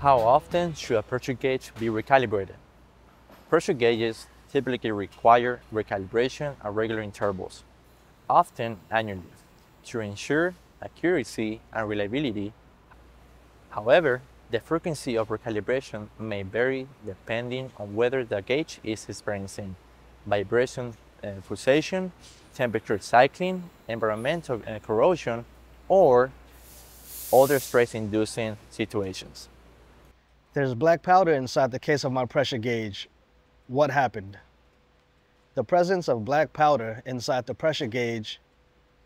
How often should a pressure gauge be recalibrated? Pressure gauges typically require recalibration at regular intervals, often annually, to ensure accuracy and reliability. However, the frequency of recalibration may vary depending on whether the gauge is experiencing vibration uh, pulsation, temperature cycling, environmental uh, corrosion, or other stress-inducing situations. There's black powder inside the case of my pressure gauge. What happened? The presence of black powder inside the pressure gauge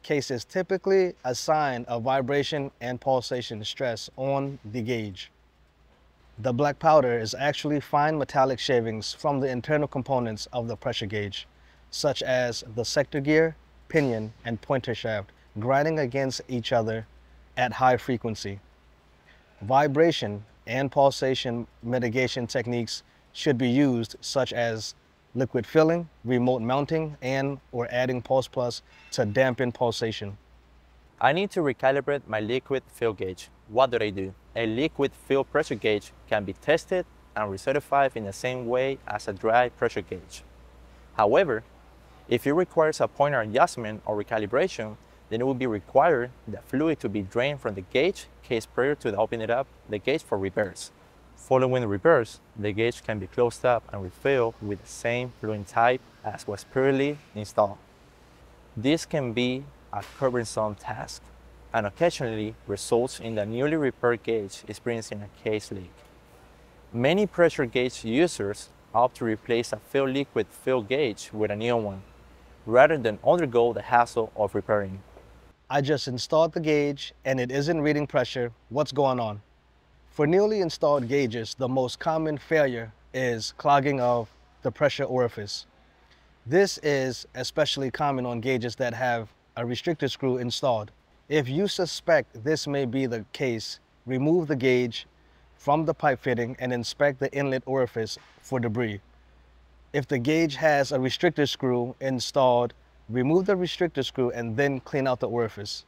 case is typically a sign of vibration and pulsation stress on the gauge. The black powder is actually fine metallic shavings from the internal components of the pressure gauge, such as the sector gear, pinion, and pointer shaft, grinding against each other at high frequency. Vibration and pulsation mitigation techniques should be used such as liquid filling, remote mounting, and or adding Pulse Plus to dampen pulsation. I need to recalibrate my liquid fill gauge. What do I do? A liquid fill pressure gauge can be tested and recertified in the same way as a dry pressure gauge. However, if it requires a pointer adjustment or recalibration, then it will be required the fluid to be drained from the gauge case prior to opening up the gauge for repairs. Following the repairs, the gauge can be closed up and refilled with the same fluid type as was previously installed. This can be a cumbersome task and occasionally results in the newly repaired gauge experiencing a case leak. Many pressure gauge users opt to replace a filled liquid fill gauge with a new one, rather than undergo the hassle of repairing. I just installed the gauge and it isn't reading pressure. What's going on? For newly installed gauges, the most common failure is clogging of the pressure orifice. This is especially common on gauges that have a restrictor screw installed. If you suspect this may be the case, remove the gauge from the pipe fitting and inspect the inlet orifice for debris. If the gauge has a restrictor screw installed, remove the restrictor screw and then clean out the orifice.